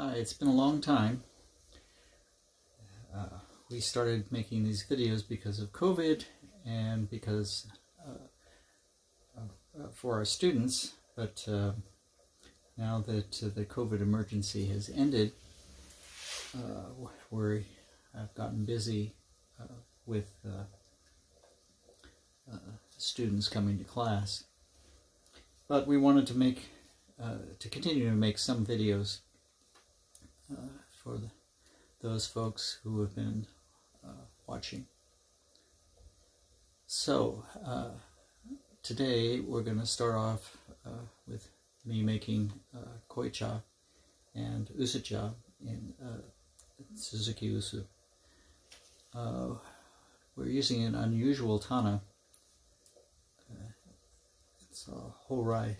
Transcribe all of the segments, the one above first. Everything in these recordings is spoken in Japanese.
Hi, it's been a long time. Uh, we started making these videos because of COVID and because uh, uh, for our students, but uh, now that the COVID emergency has ended, uh, we have gotten busy uh, with students coming to class. But we wanted to make, to continue to make some videos uh, for the, those folks who have been uh, watching. So, uh, today we're going to start off uh, with me making uh, koicha and usucha in uh, Suzuki Usu. we're using an unusual tana. it's a Horai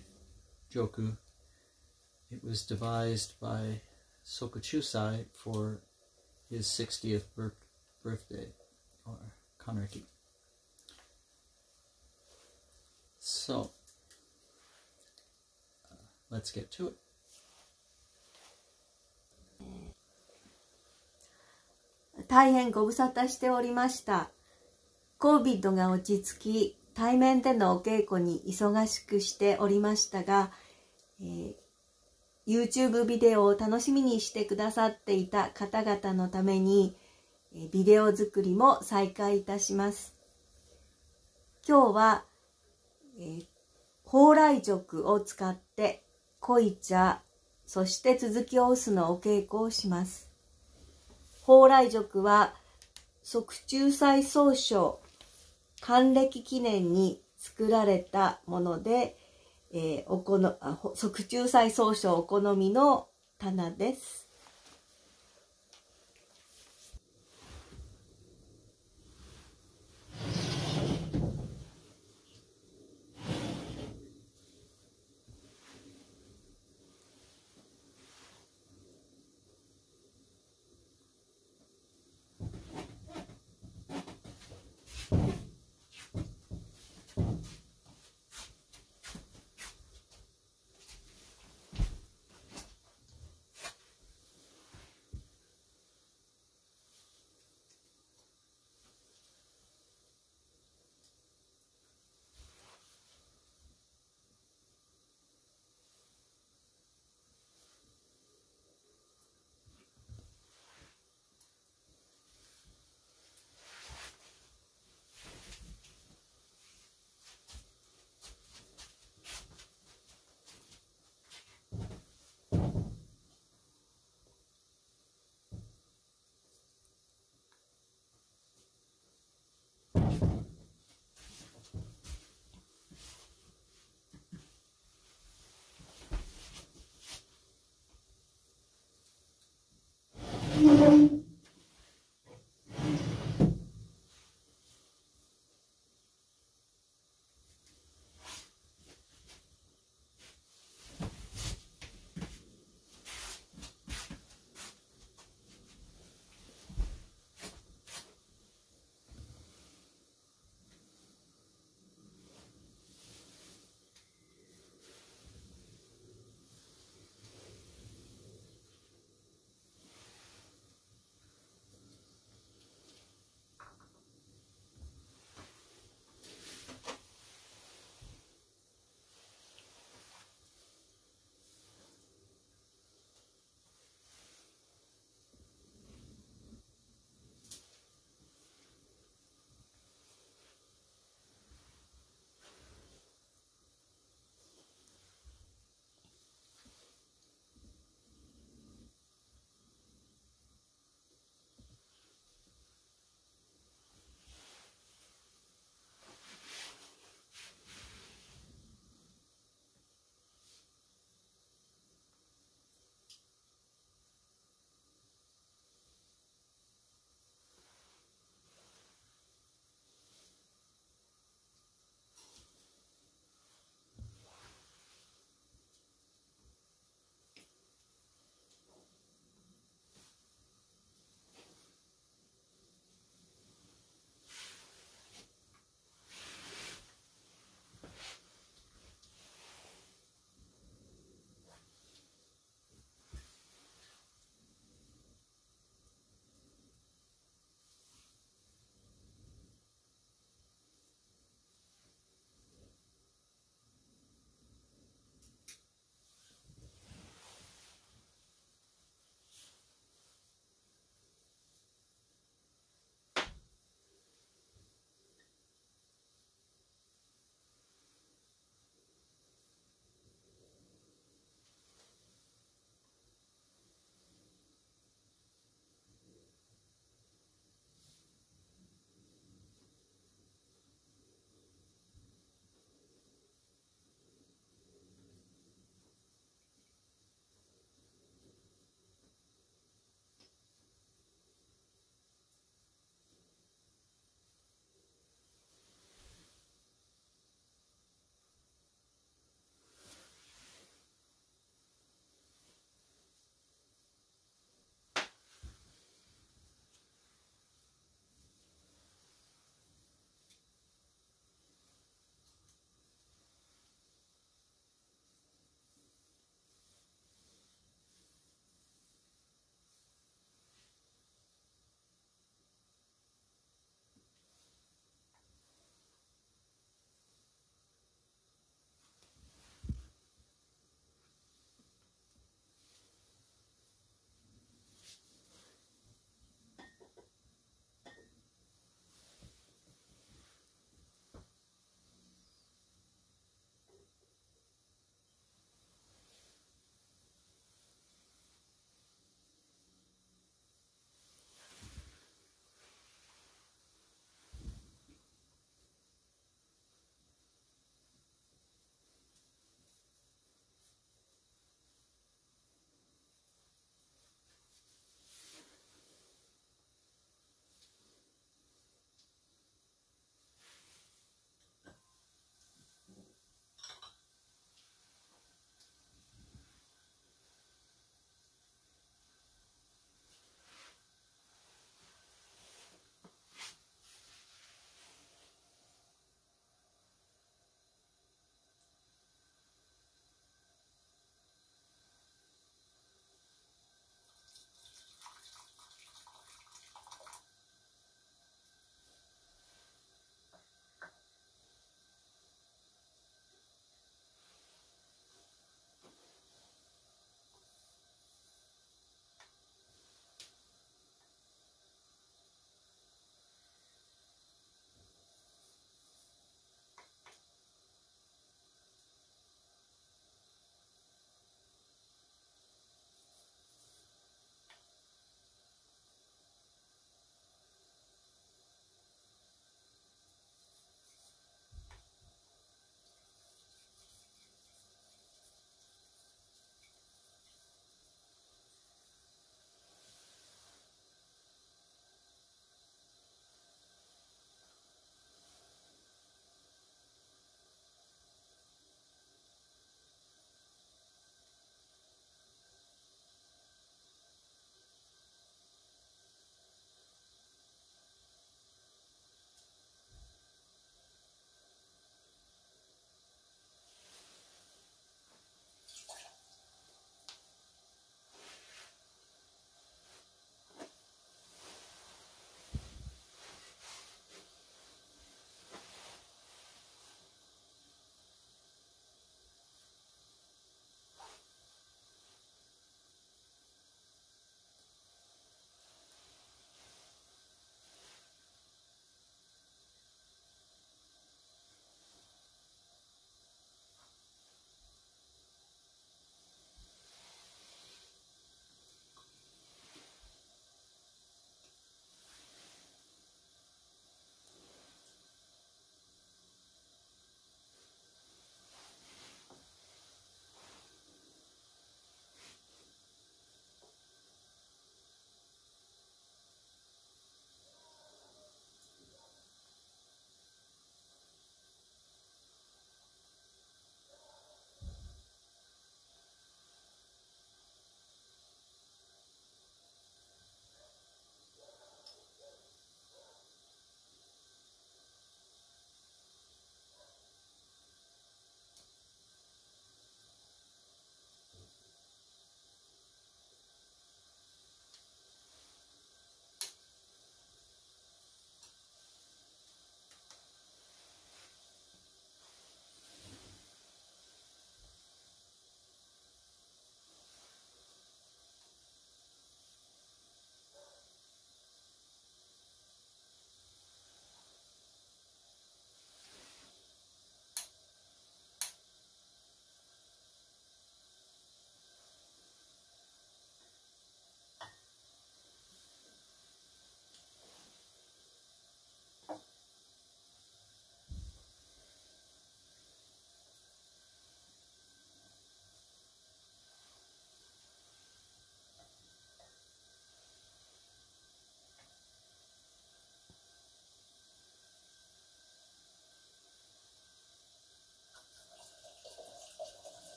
Joku. It was devised by Sokuchusai for his 60th birth, birthday, or Kanreki. So, uh, let's get to it. 大変ご無沙汰しておりました。COVID が落ち着き、対面でのお稽古に忙しくしておりましたが、えー YouTube ビデオを楽しみにしてくださっていた方々のために、ビデオ作りも再開いたします。今日は、えー、蓬莱塾を使って濃茶、そして続きを押すのお稽古をします。蓬莱塾は、即中祭総称、還暦記念に作られたもので、えー、おこの、あ、即中祭総称お好みの棚です。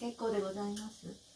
結構でございます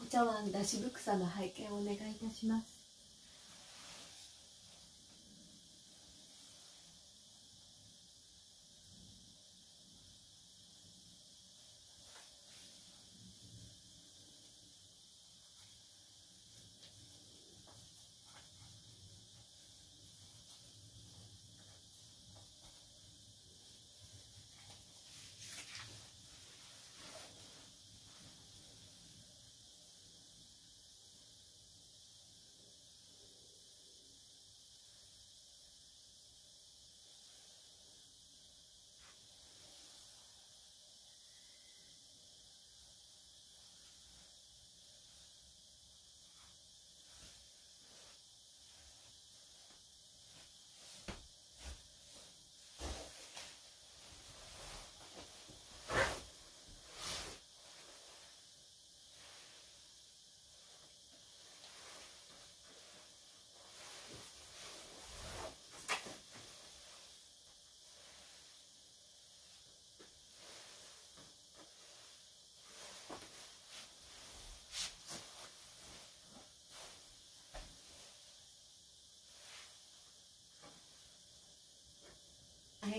お茶碗だしぶくさの拝見をお願いいたします。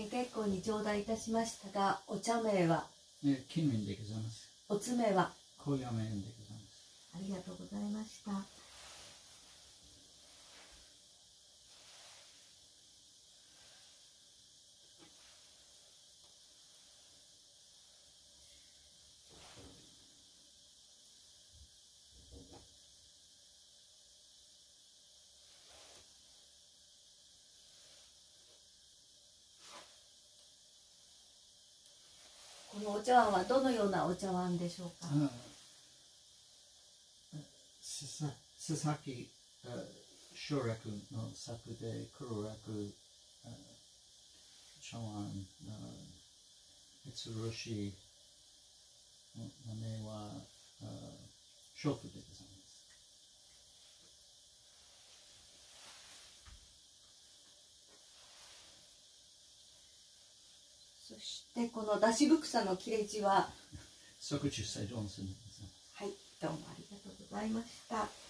結構に頂戴いたしましたがお茶名は？え金面でございます。おつめは？でございます。ありがとうございましたお茶碗はどのようなお茶碗でしょうか？あすさ須崎あ省略の作で黒楽茶碗あ悦ろしい名はあ娼婦でございます。そしてこのだしぶくさの切れ字は。はいどうもありがとうございました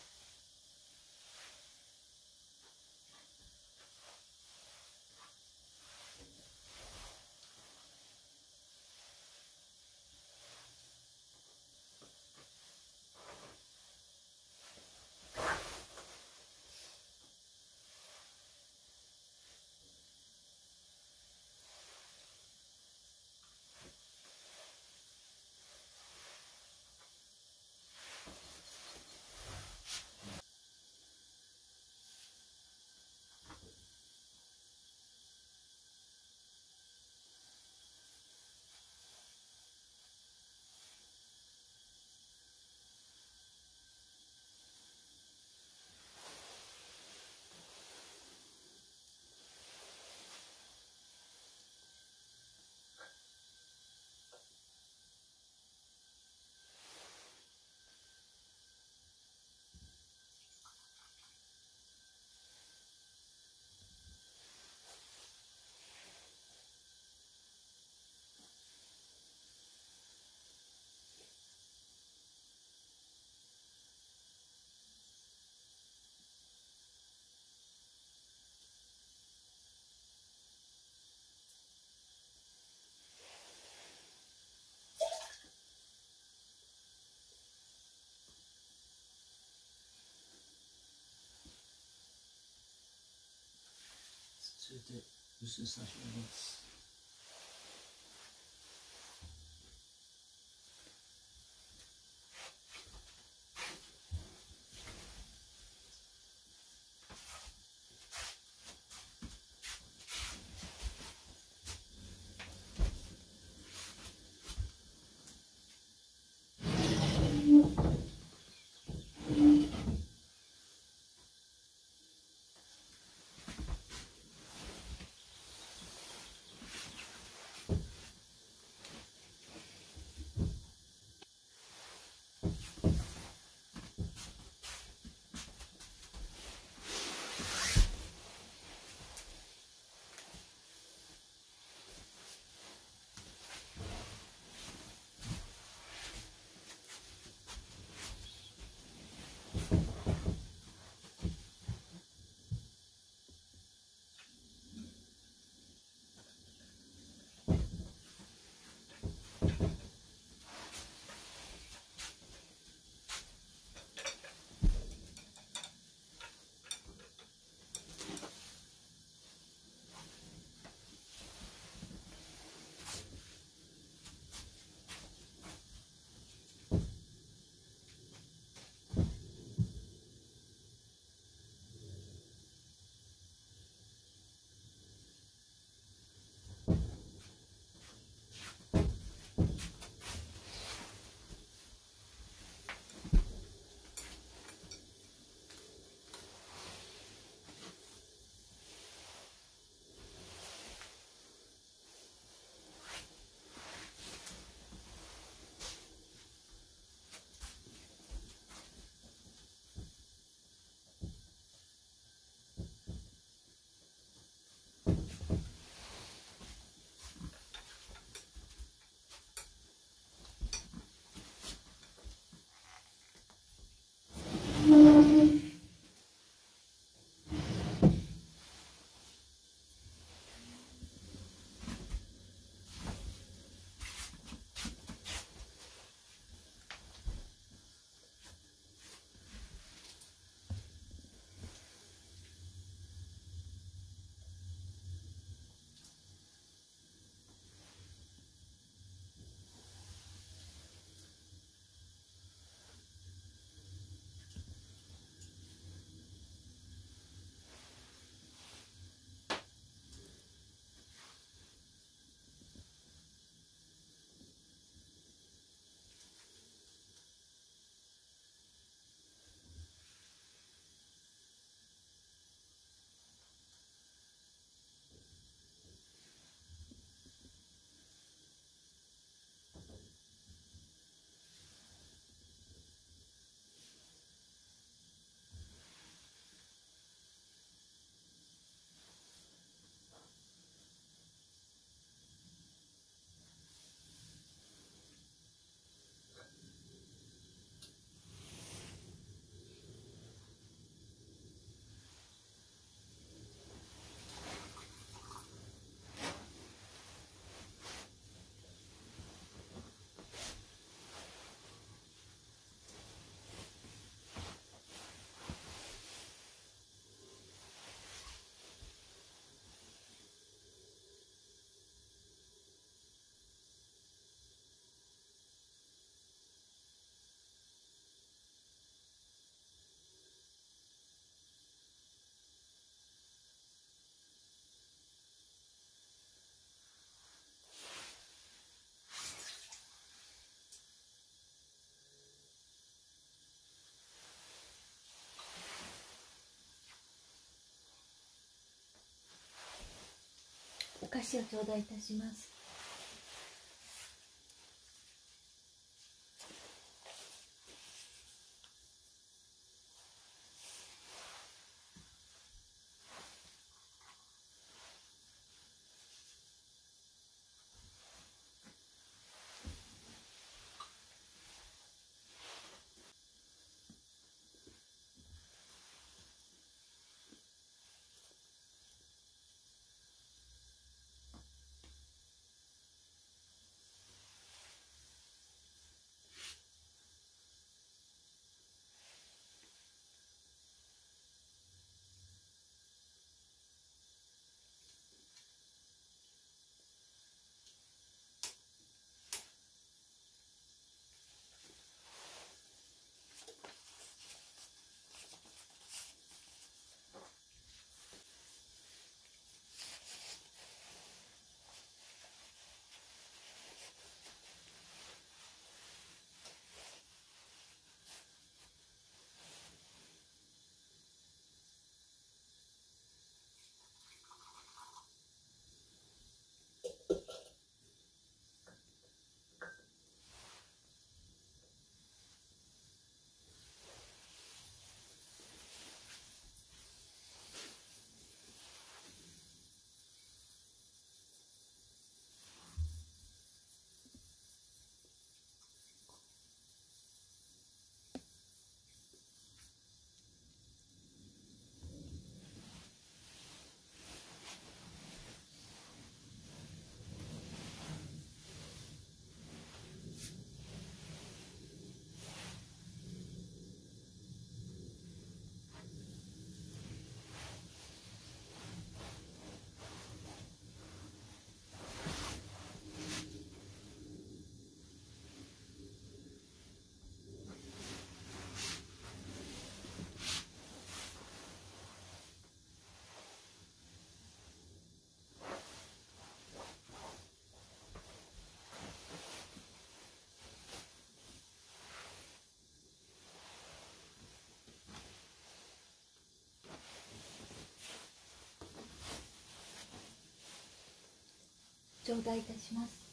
それで薄さしますお菓子を頂戴いたします。頂戴いたします。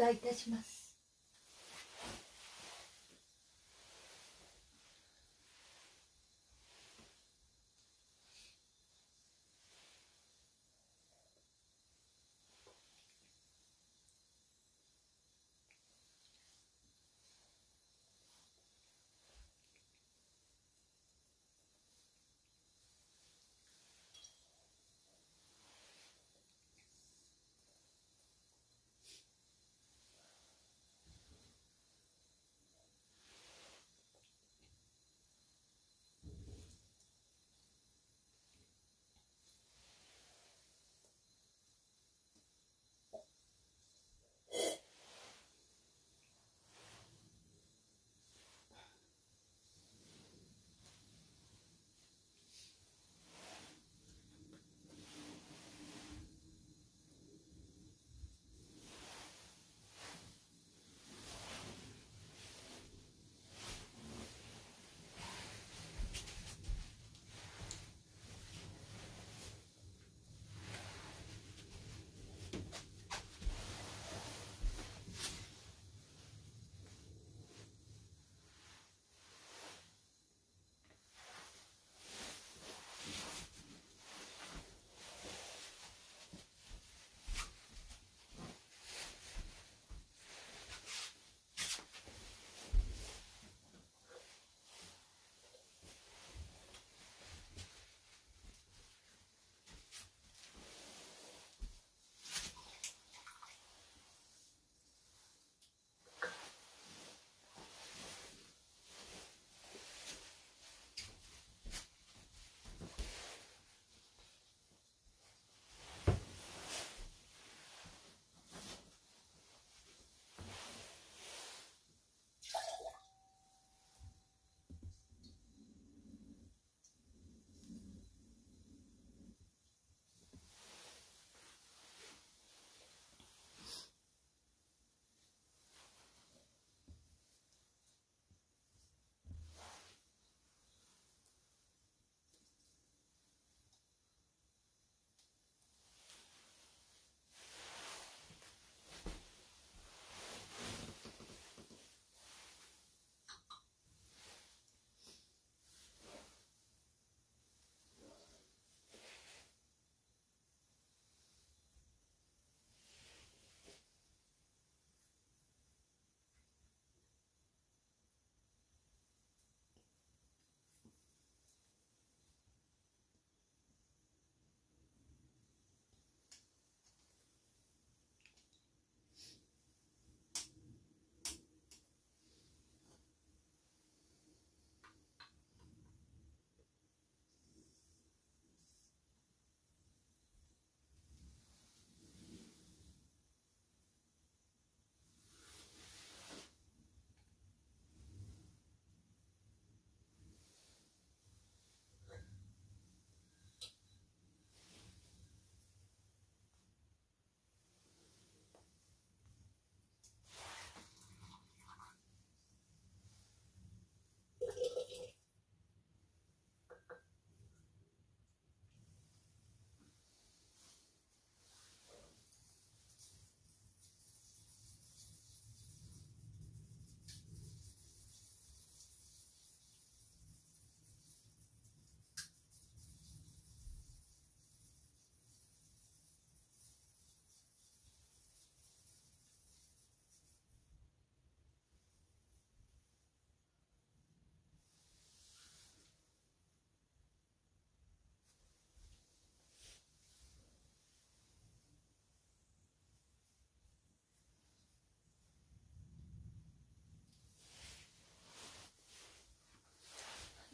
頂戴いたします。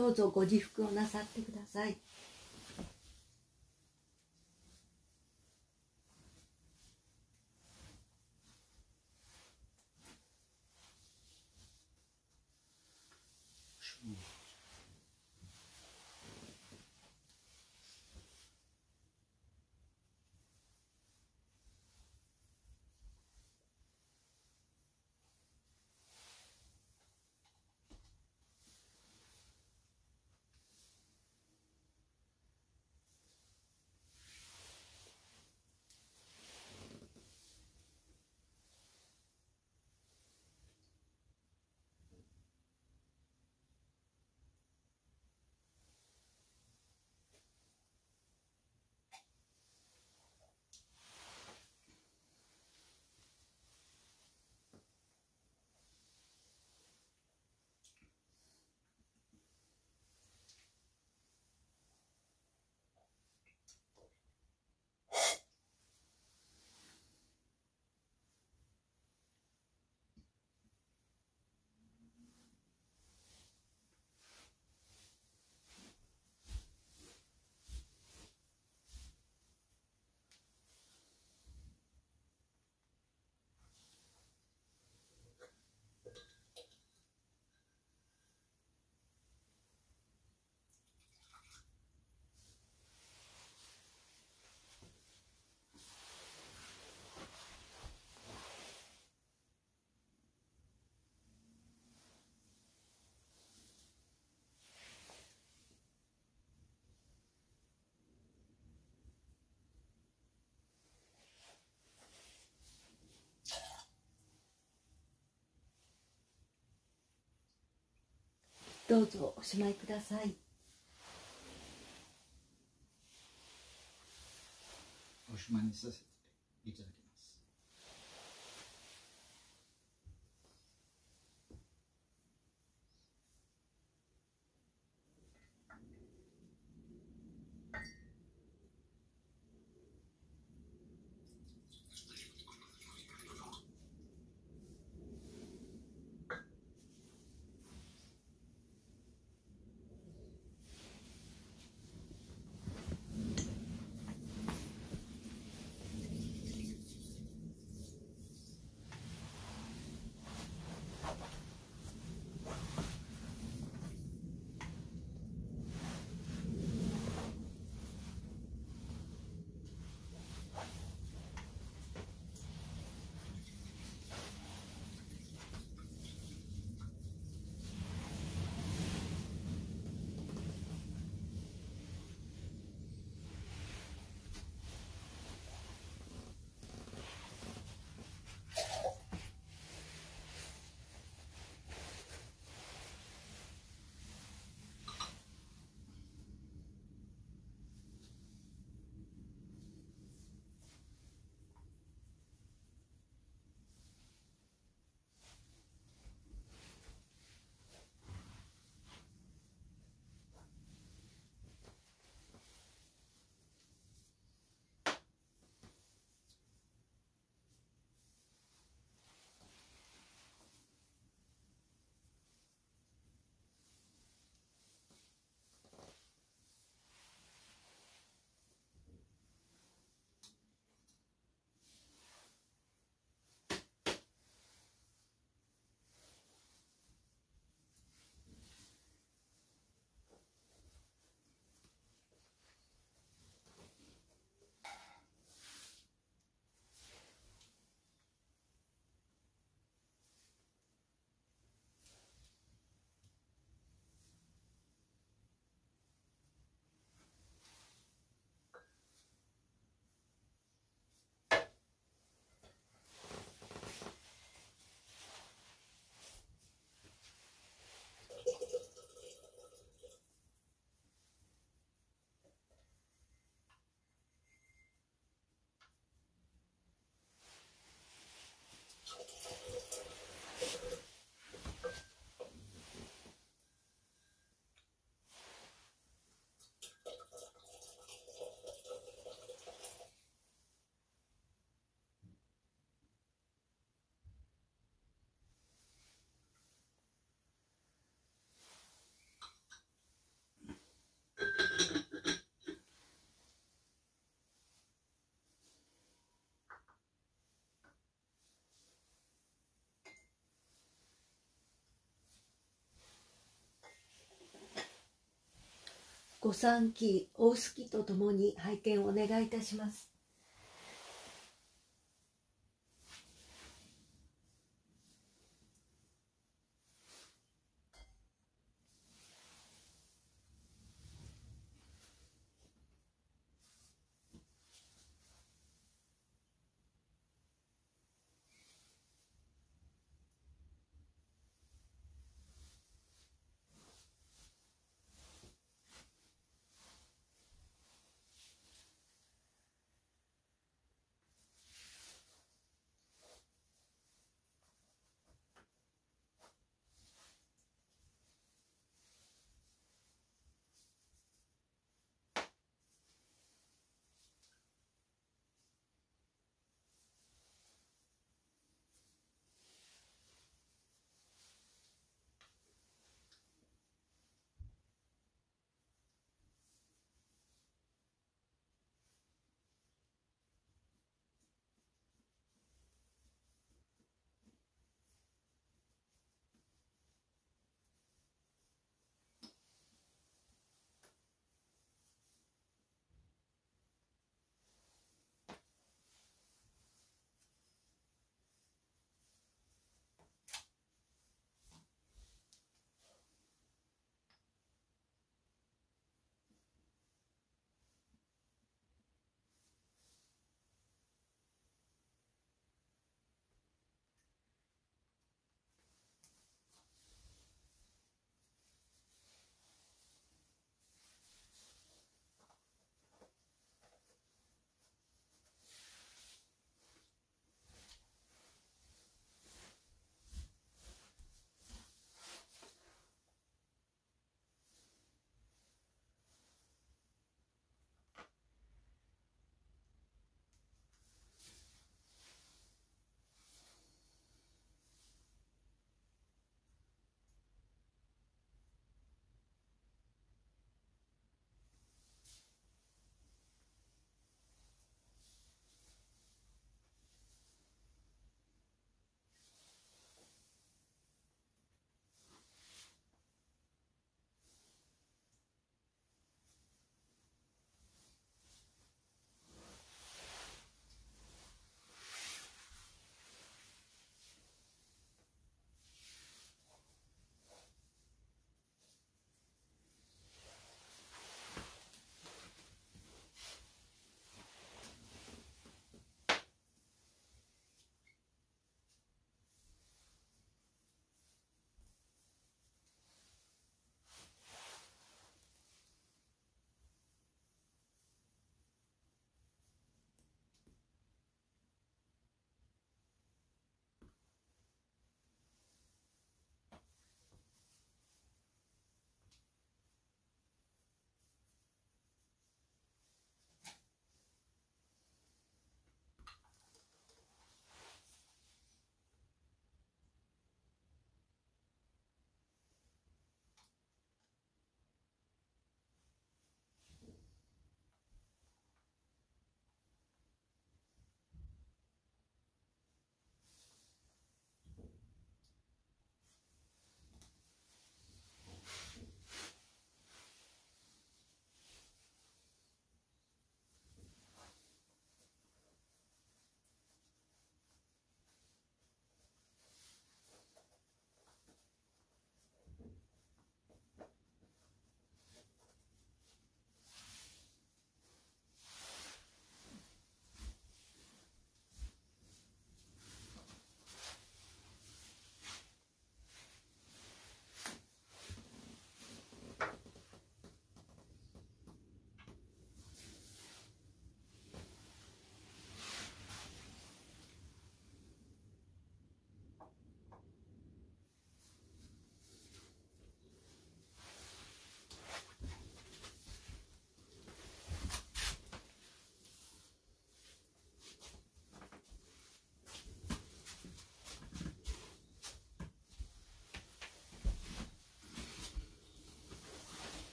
どうぞご自服をなさってください。どうぞおしまいくださいおしまいにさせていただきます。ご参記お好きとともに拝見お願いいたします。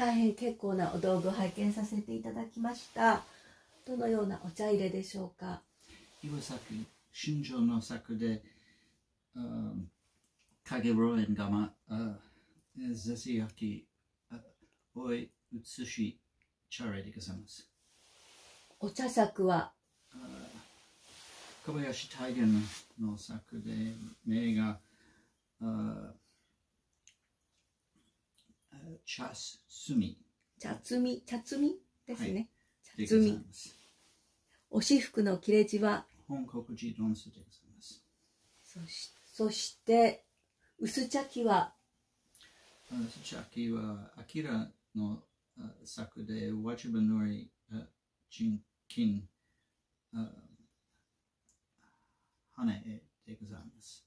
大変結構なお道具を拝見させていただきました。どのようなお茶入れでしょうか？岩崎春秋の作で、um, 影ろえんがま、uh, ぜし焼き、uh, おい写し茶入れでございます。お茶作は？小林大元の作で、名が、uh, 茶摘み。茶摘み？茶摘み？ですね、でござい茶摘み。お私服の切れ字は？本国寺論数でございます。そしそして薄茶器は？チャキは、アキラのあ作で、ワチバノリ、あ人金、あ羽でございます。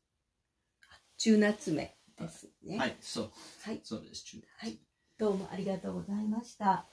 中夏目ですね。はい、そう、はい。そうです。中はい。どうもありがとうございました